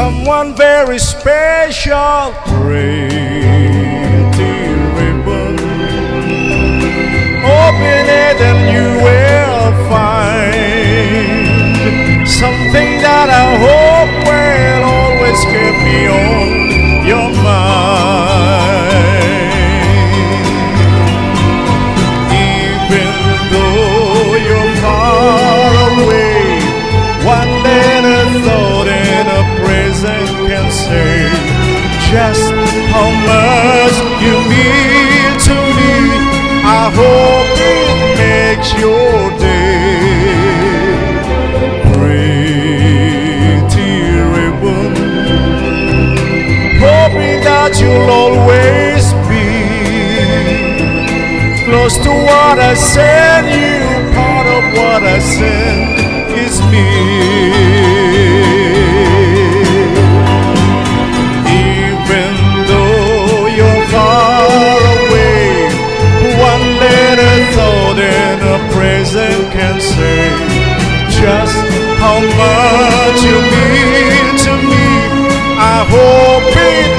someone very special. Pretty ribbon, open it and you will find something that I hope will always keep me on. Just how much you mean to me. I hope it makes your day. Pretty ribbon, hoping that you'll always be close to what I send you. Part of what I send is me. In a present can say just how much you mean to me. I hope it